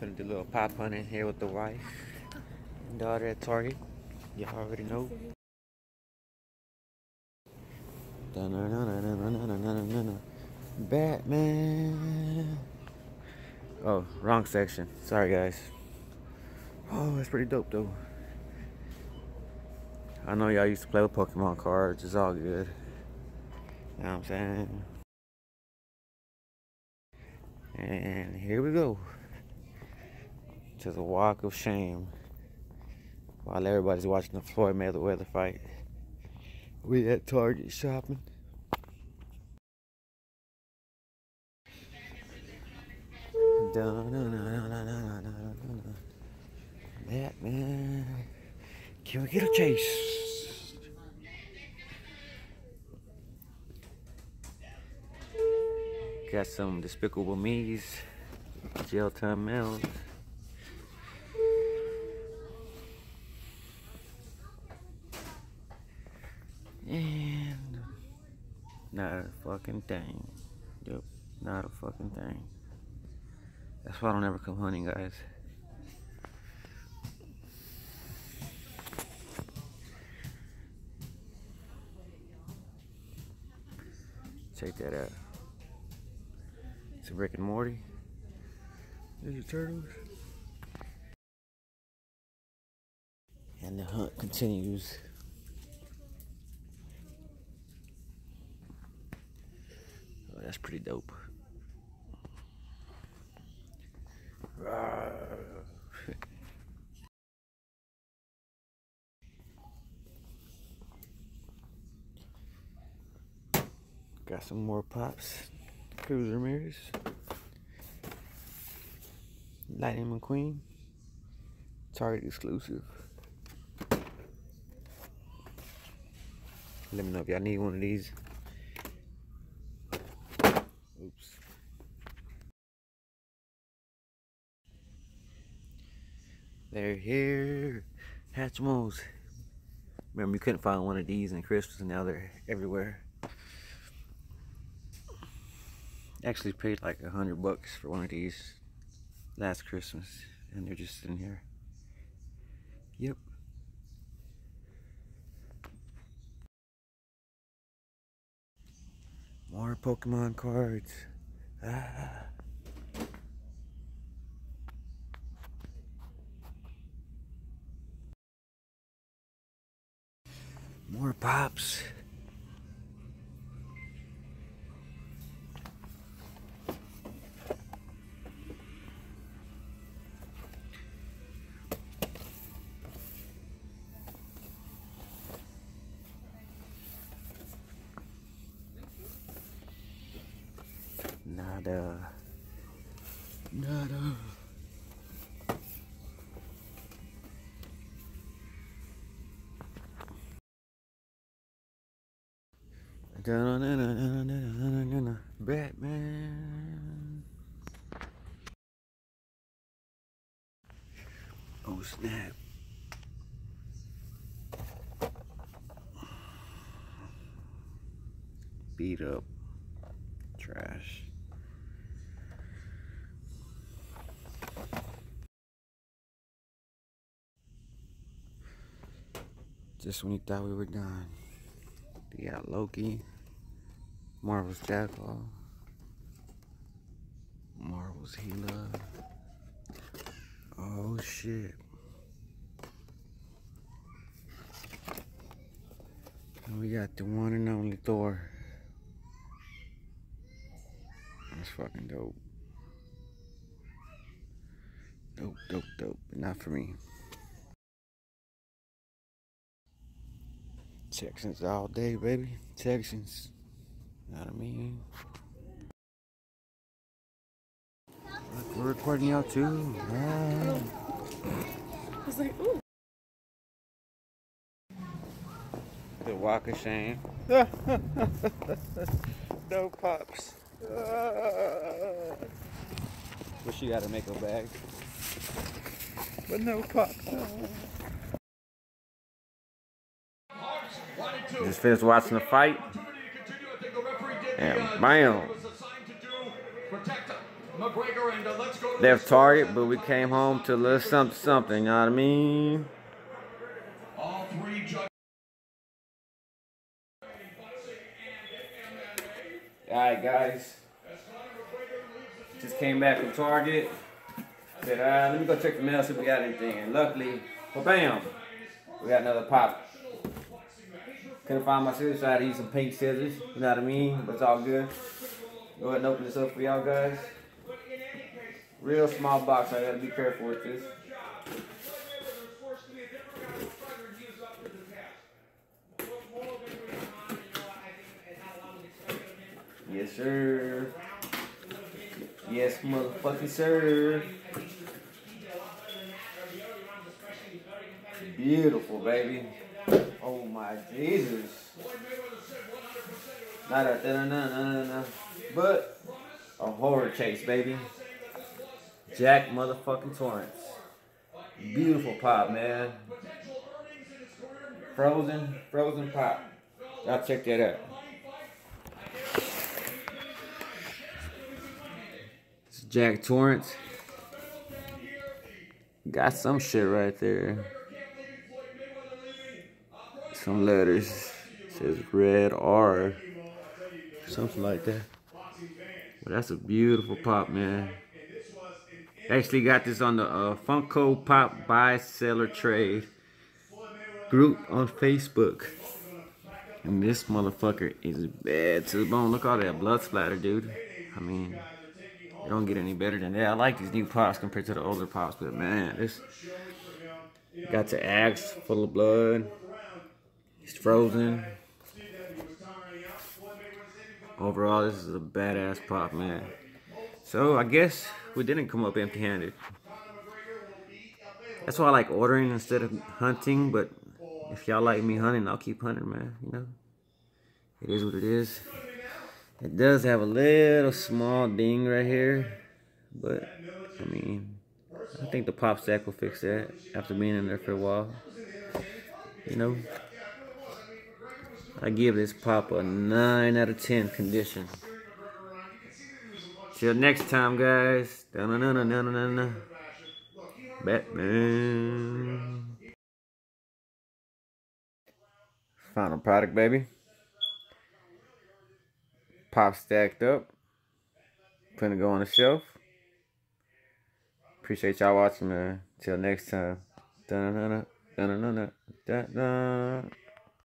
Finna do a little pop hunting here with the wife and daughter at Target. Y'all already know. Batman. Oh, wrong section. Sorry, guys. Oh, that's pretty dope, though. I know y'all used to play with Pokemon cards. It's all good. You know what I'm saying? And here we go to the Walk of Shame while everybody's watching the Floyd Mayweather fight. We at Target shopping. Batman. Can we get a chase? Got some Despicable Me's, Jail Time Mel's. And not a fucking thing. Yep, not a fucking thing. That's why I don't ever come hunting, guys. Check that out. It's a Rick and Morty. There's your turtles. And the hunt continues. That's pretty dope. Got some more pops. Cruz Ramirez. Lightning McQueen. Target exclusive. Let me know if y'all need one of these. They're here. Hatchimals. Remember, you couldn't find one of these in Christmas, and now they're everywhere. Actually paid like a hundred bucks for one of these last Christmas, and they're just sitting here. Yep. More Pokemon cards. Ah. More pops. Nada. Nada. Batman. Oh snap. Beat up. Trash. Just when you thought we were done. We got Loki. Marvel's Jackal. Marvel's Hela. Oh shit. And we got the one and only Thor. That's fucking dope. Dope, dope, dope. But not for me. Texans all day, baby. Texans. You know what I mean? Look, we're recording y'all too. I was like, ooh. The walk of shame. no pops. Wish you got to make a bag. But no pops. Just finished watching the fight. And bam. Left Target, but we came home to a little something, something. You know what I mean? all three judges. All right, guys. Just came back from Target. Said, uh, let me go check the mail, see if we got anything. And luckily, bam, we got another pop. Couldn't find my scissors, so I had to use some pink scissors. You know what I mean? But it's all good. Go ahead and open this up for y'all guys. Real small box. I gotta be careful with this. Yes, sir. Yes, motherfucking sir. Beautiful, baby. Oh my Jesus. Not a no no no no no. But a horror chase, baby. Jack motherfucking Torrance. Beautiful pop, man. Frozen, frozen pop. Y'all check that out. It's Jack Torrance. Got some shit right there. Some letters. says red R. Something like that. But that's a beautiful pop, man. Actually got this on the uh, Funko Pop Buy Seller Trade group on Facebook. And this motherfucker is bad to the bone. Look at all that blood splatter, dude. I mean, it don't get any better than that. I like these new pops compared to the older pops, but man, this got the axe full of blood. It's frozen. Overall, this is a badass pop, man. So I guess we didn't come up empty-handed. That's why I like ordering instead of hunting. But if y'all like me hunting, I'll keep hunting, man. You know, it is what it is. It does have a little small ding right here, but I mean, I think the pop stack will fix that after being in there for a while. You know, I give this pop a 9 out of 10 condition. Till next time, guys. Da -na -na -na -na -na -na. Batman. Final product, baby. Pop stacked up. Gonna go on the shelf. Appreciate y'all watching, man. Till next time. Da -na -na